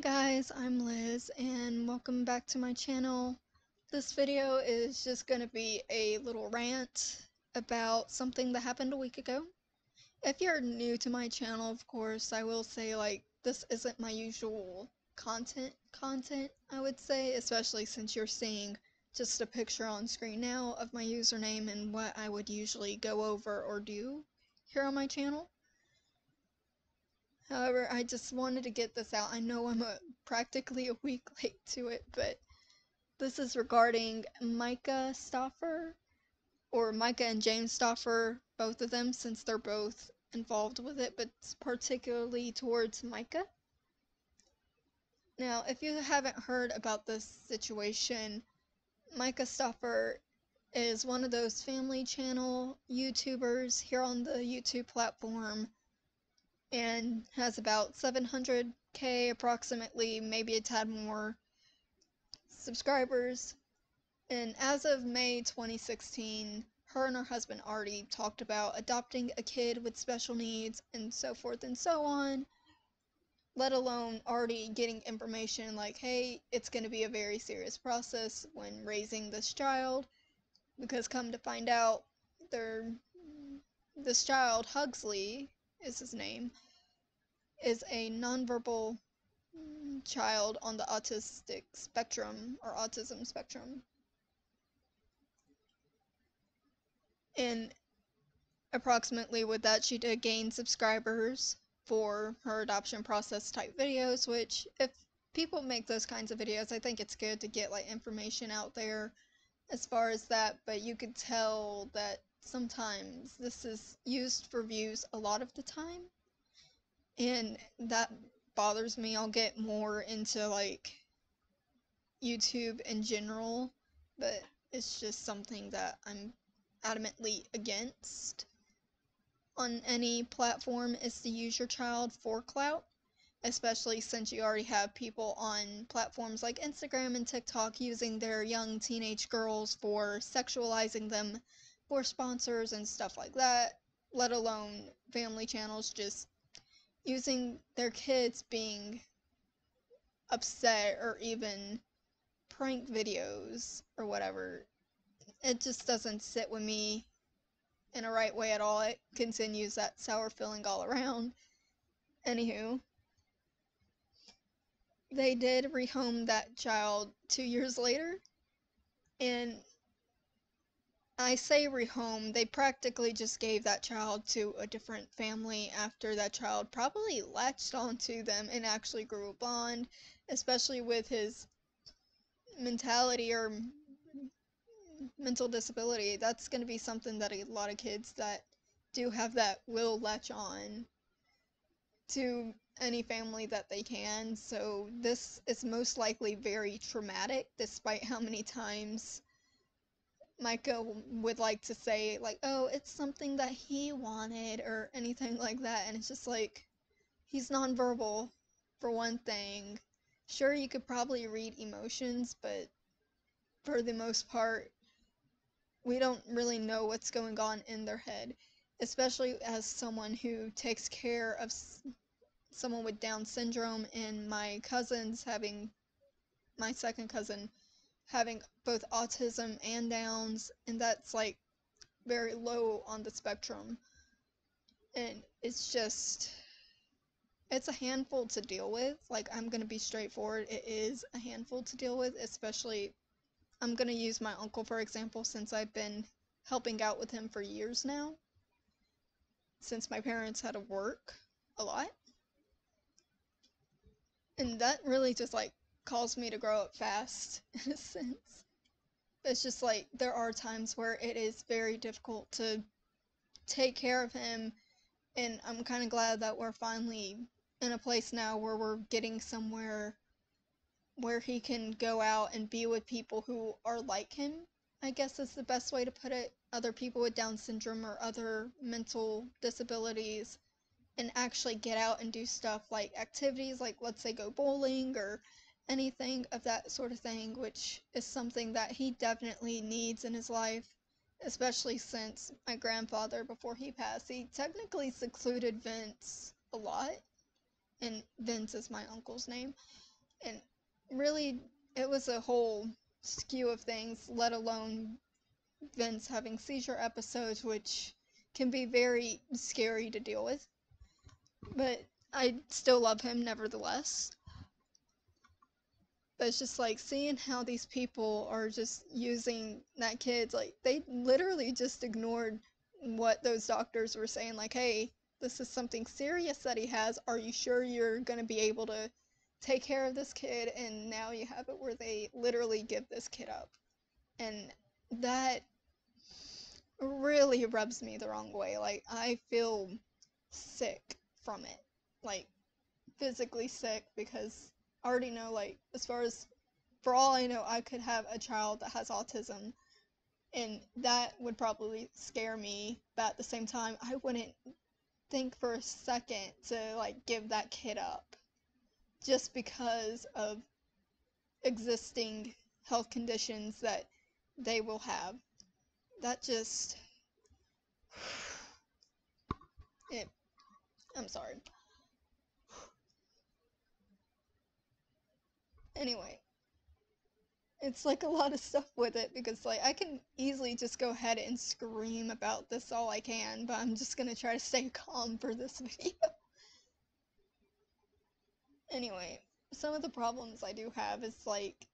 guys, I'm Liz and welcome back to my channel. This video is just going to be a little rant about something that happened a week ago. If you're new to my channel, of course, I will say like this isn't my usual content content, I would say, especially since you're seeing just a picture on screen now of my username and what I would usually go over or do here on my channel. However, I just wanted to get this out. I know I'm a, practically a week late to it, but this is regarding Myka Stauffer, or Myka and James Stauffer, both of them, since they're both involved with it, but particularly towards Myka. Now, if you haven't heard about this situation, Myka Stauffer is one of those family channel YouTubers here on the YouTube platform and has about 700k approximately, maybe a tad more subscribers. And as of May 2016, her and her husband already talked about adopting a kid with special needs and so forth and so on. Let alone already getting information like, hey, it's going to be a very serious process when raising this child. Because come to find out, they're, this child, Huxley, is his name, is a nonverbal child on the autistic spectrum or autism spectrum. And approximately with that, she did gain subscribers for her adoption process type videos, which if people make those kinds of videos, I think it's good to get like information out there as far as that, but you could tell that sometimes this is used for views a lot of the time. And that bothers me. I'll get more into like YouTube in general, but it's just something that I'm adamantly against. On any platform is to use your child for clout, especially since you already have people on platforms like Instagram and TikTok using their young teenage girls for sexualizing them for sponsors and stuff like that, let alone family channels just using their kids being upset or even prank videos or whatever. It just doesn't sit with me in a right way at all. It continues that sour feeling all around. Anywho, they did rehome that child two years later, and I say rehome, they practically just gave that child to a different family after that child probably latched onto them and actually grew a bond, especially with his mentality or mental disability. That's going to be something that a lot of kids that do have that will latch on to any family that they can. So this is most likely very traumatic despite how many times Myka uh, would like to say like, "Oh, it's something that he wanted" or anything like that, and it's just like he's nonverbal for one thing. Sure, you could probably read emotions, but for the most part, we don't really know what's going on in their head, especially as someone who takes care of someone with Down syndrome and my cousins having my second cousin having both autism and downs and that's like very low on the spectrum. And it's just it's a handful to deal with. Like i'm going to be straightforward. It is a handful to deal with especially i'm going to use my uncle for example since i've been helping out with him for years now. Since my parents had to work a lot. And that really just like caused me to grow up fast in a sense. It's just like there are times where it is very difficult to take care of him and I'm kind of glad that we're finally in a place now where we're getting somewhere where he can go out and be with people who are like him. I guess is the best way to put it. Other people with Down syndrome or other mental disabilities and actually get out and do stuff like activities like let's say go bowling or anything of that sort of thing, which is something that he definitely needs in his life, especially since my grandfather, before he passed, he technically secluded Vince a lot, and Vince is my uncle's name. And really, it was a whole skew of things, let alone Vince having seizure episodes, which can be very scary to deal with. But I still love him nevertheless. But it's just like seeing how these people are just using that kid's like they literally just ignored what those doctors were saying like hey this is something serious that he has. Are you sure you're going to be able to take care of this kid? And now you have it where they literally give this kid up. And that really rubs me the wrong way. Like i feel sick from it. Like physically sick because already know like as far as for all I know I could have a child that has autism and that would probably scare me but at the same time I wouldn't think for a second to like give that kid up just because of existing health conditions that they will have. That just it I'm sorry Anyway, it's like a lot of stuff with it because like I can easily just go ahead and scream about this all I can, but I'm just gonna try to stay calm for this video. anyway, some of the problems I do have is like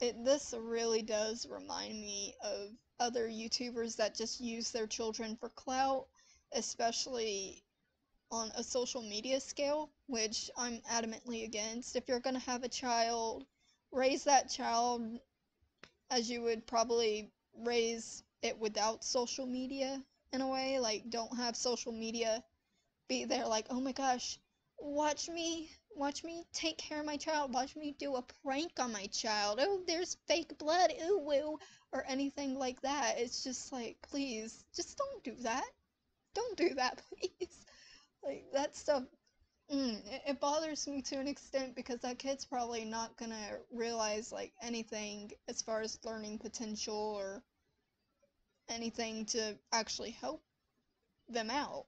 it this really does remind me of other YouTubers that just use their children for clout, especially on a social media scale, which I'm adamantly against. If you're going to have a child, raise that child as you would probably raise it without social media in a way. Like, don't have social media be there, like, oh my gosh, watch me, watch me take care of my child, watch me do a prank on my child. Oh, there's fake blood, ooh, woo, or anything like that. It's just like, please, just don't do that. Don't do that, please. Like that stuff, mm, it, it bothers me to an extent because that kid's probably not gonna realize like anything as far as learning potential or anything to actually help them out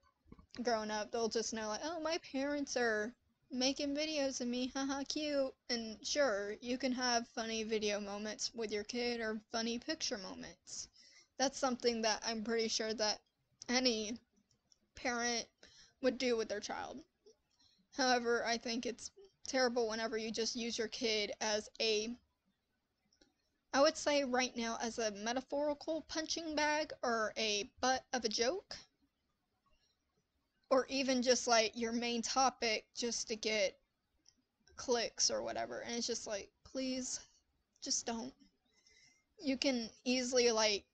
growing up. They'll just know like, oh, my parents are making videos of me, haha, cute. And sure, you can have funny video moments with your kid or funny picture moments. That's something that I'm pretty sure that any parent would do with their child. However, I think it's terrible whenever you just use your kid as a I would say right now as a metaphorical punching bag or a butt of a joke. Or even just like your main topic just to get clicks or whatever. And it's just like, please, just don't. You can easily like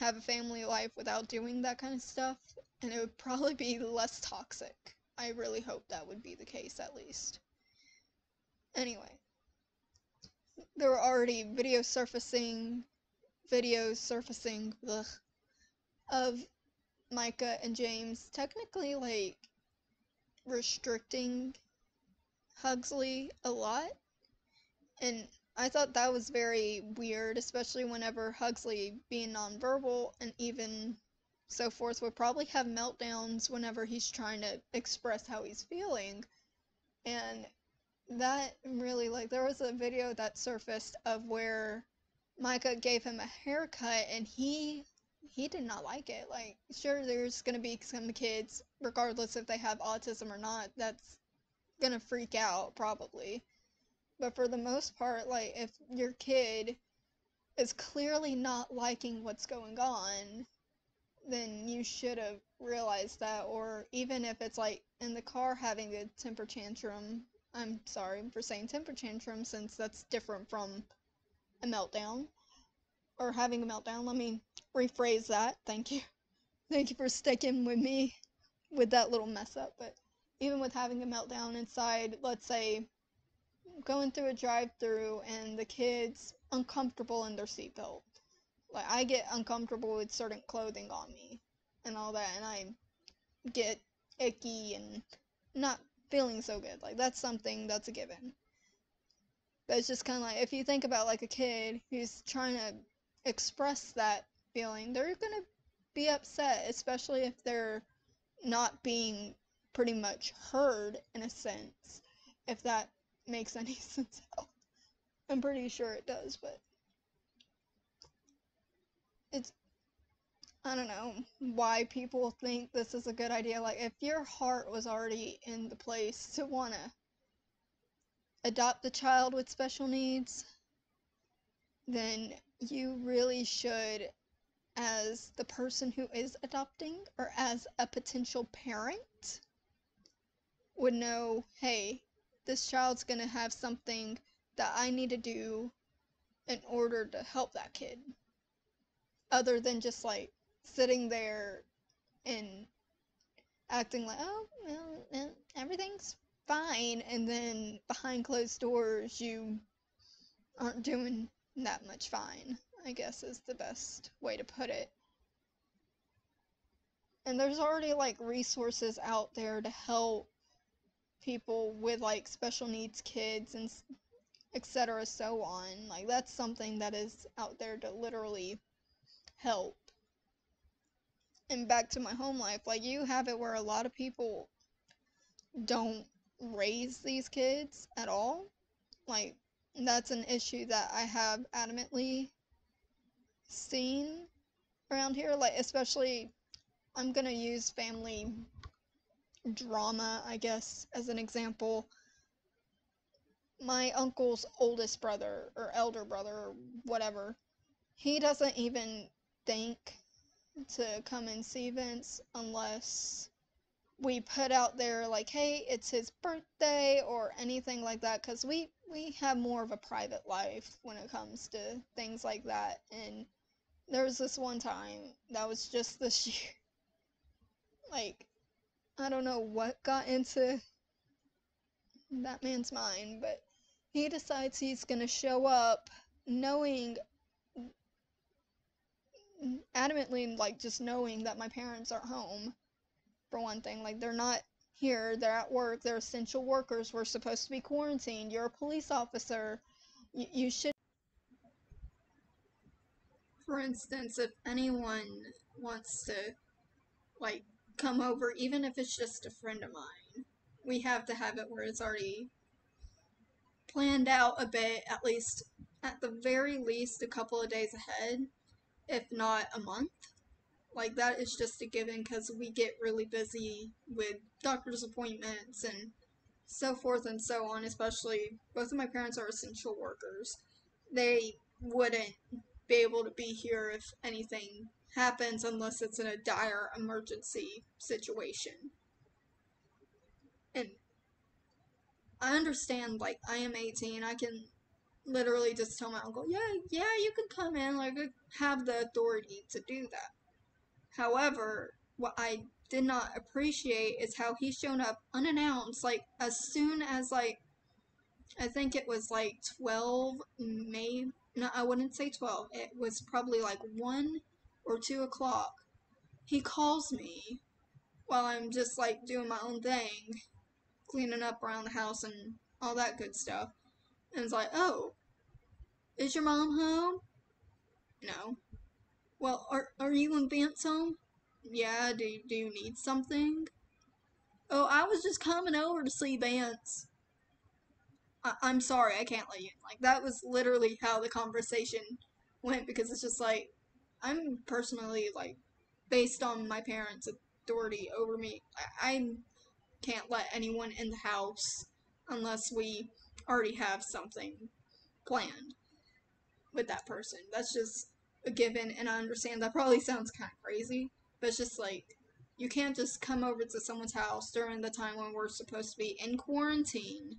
have a family life without doing that kind of stuff and it would probably be less toxic. I really hope that would be the case at least. Anyway, there were already video surfacing, videos surfacing ugh, of Myka and James technically like restricting Huxley a lot. And I thought that was very weird, especially whenever Huxley being nonverbal and even so forth would probably have meltdowns whenever he's trying to express how he's feeling. And that really like there was a video that surfaced of where Myka gave him a haircut and he he did not like it. Like sure there's to be some kids regardless if they have autism or not that's to freak out probably. But for the most part like if your kid is clearly not liking what's going on then you should have realized that. Or even if it's like in the car having a temper tantrum, I'm sorry for saying temper tantrum since that's different from a meltdown. Or having a meltdown. Let me rephrase that. Thank you. Thank you for sticking with me with that little mess up. But even with having a meltdown inside, let's say going through a drive through and the kid's uncomfortable in their seatbelt like I get uncomfortable with certain clothing on me and all that and I get icky and not feeling so good. Like that's something that's a given. But it's just kind of like if you think about like a kid who's trying to express that feeling, they're going to be upset, especially if they're not being pretty much heard in a sense. If that makes any sense. I'm pretty sure it does, but it's I don't know why people think this is a good idea. Like if your heart was already in the place to wanna adopt a child with special needs, then you really should as the person who is adopting or as a potential parent would know, hey, this child's going to have something that I need to do in order to help that kid. Other than just like sitting there and acting like, oh, well, everything's fine. And then behind closed doors, you aren't doing that much fine, I guess is the best way to put it. And there's already like resources out there to help people with like special needs kids and etc so on. Like that's something that is out there to literally help. And back to my home life like you have it where a lot of people don't raise these kids at all. Like that's an issue that i have adamantly seen around here. Like especially i'm going to use family drama, I guess, as an example. My uncle's oldest brother, or elder brother, or whatever, he doesn't even think to come and see Vince unless we put out there like hey it's his birthday or anything like that because we we have more of a private life when it comes to things like that and there was this one time that was just this year like I don't know what got into that man's mind, but he decides he's gonna show up knowing adamantly like just knowing that my parents aren't home for one thing. Like they're not here they're at work they're essential workers we're supposed to be quarantined you're a police officer y- you should for instance if anyone wants to like come over, even if it's just a friend of mine. We have to have it where it's already planned out a bit, at least, at the very least, a couple of days ahead, if not a month. Like, that is just a given because we get really busy with doctor's appointments and so forth and so on, especially both of my parents are essential workers. They wouldn't be able to be here if anything happens unless it's in a dire emergency situation. And I understand, like, I am 18, I can literally just tell my uncle, yeah, yeah, you can come in, like, I have the authority to do that. However, what I did not appreciate is how he shown up unannounced, like, as soon as, like, I think it was like 12, May. No, I wouldn't say 12. It was probably like 1 or 2 o'clock, he calls me while I'm just like doing my own thing, cleaning up around the house and all that good stuff. And it's like, oh, is your mom home? No. Well, are, are you and Vance home? Yeah, do, do you need something? Oh, I was just coming over to see Vance. I, I'm sorry, I can't let you. Like, that was literally how the conversation went because it's just like, I'm personally like based on my parents' authority over me. I, I can't let anyone in the house unless we already have something planned with that person. That's just a given, and I understand that probably sounds kind of crazy, but it's just like you can't just come over to someone's house during the time when we're supposed to be in quarantine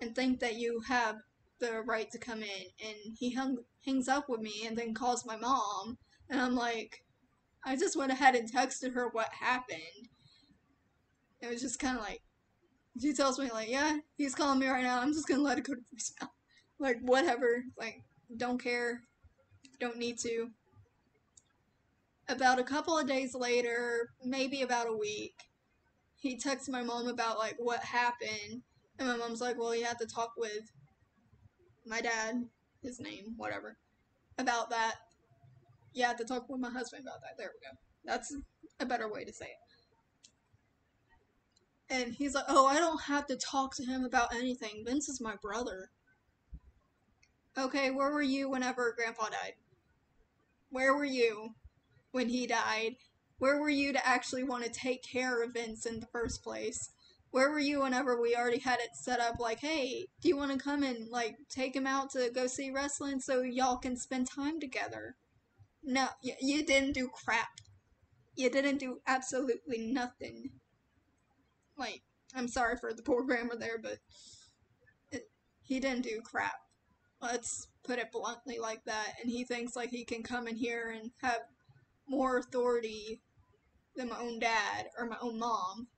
and think that you have the right to come in and he hung hangs up with me and then calls my mom and I'm like I just went ahead and texted her what happened. It was just kind of like she tells me like, "Yeah, he's calling me right now. I'm just gonna let it go to voicemail. Like whatever. Like don't care. Don't need to." About a couple of days later, maybe about a week, he texts my mom about like what happened, and my mom's like, "Well, he had to talk with my dad, his name, whatever, about that. Yeah, to talk with my husband about that. There we go. That's a better way to say it. And he's like, oh, I don't have to talk to him about anything. Vince is my brother. Okay, where were you whenever Grandpa died? Where were you when he died? Where were you to actually want to take care of Vince in the first place? Where were you whenever we already had it set up like, hey, do you want to come and like take him out to go see wrestling so y'all can spend time together? No, y- you didn't do crap. You didn't do absolutely nothing. Like, I'm sorry for the poor grammar there, but it, he didn't do crap. Let's put it bluntly like that. And he thinks like he can come in here and have more authority than my own dad or my own mom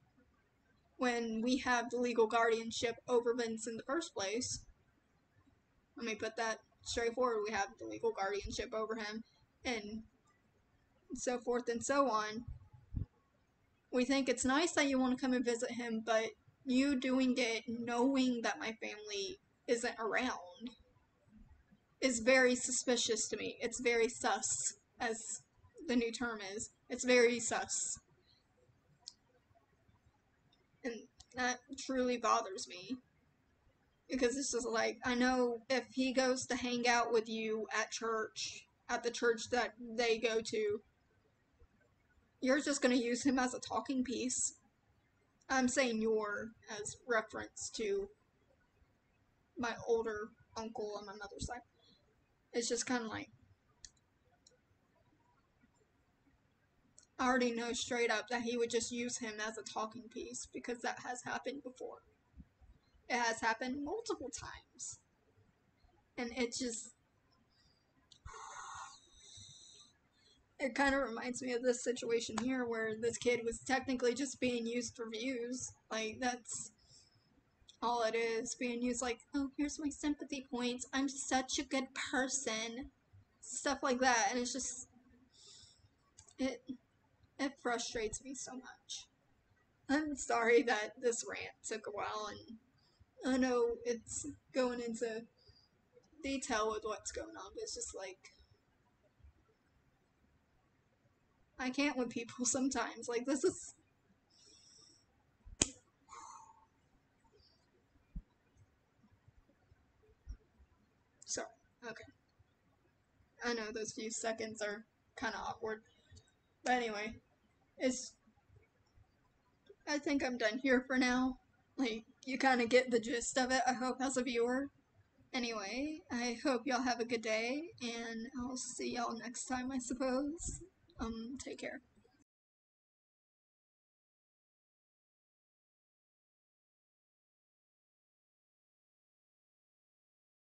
when we have the legal guardianship over Vince in the first place. Let me put that straightforward. We have the legal guardianship over him and so forth and so on. We think it's nice that you want to come and visit him, but you doing it knowing that my family isn't around is very suspicious to me. It's very sus, as the new term is. It's very sus. And that truly bothers me. Because it's just like, I know if he goes to hang out with you at church, at the church that they go to, you're just going to use him as a talking piece. I'm saying your as reference to my older uncle on my mother's side. It's just kind of like, I already know straight up that he would just use him as a talking piece because that has happened before. It has happened multiple times. And it just. It kind of reminds me of this situation here where this kid was technically just being used for views. Like, that's all it is. Being used, like, oh, here's my sympathy points. I'm such a good person. Stuff like that. And it's just. It it frustrates me so much. I'm sorry that this rant took a while, and I know it's going into detail with what's going on, but it's just like. I can't with people sometimes. Like, this is. Sorry. Okay. I know those few seconds are kind of awkward. But anyway, it's. I think I'm done here for now. Like, you kind of get the gist of it, I hope, as a viewer. Anyway, I hope y'all have a good day, and I'll see y'all next time, I suppose. Um, take care.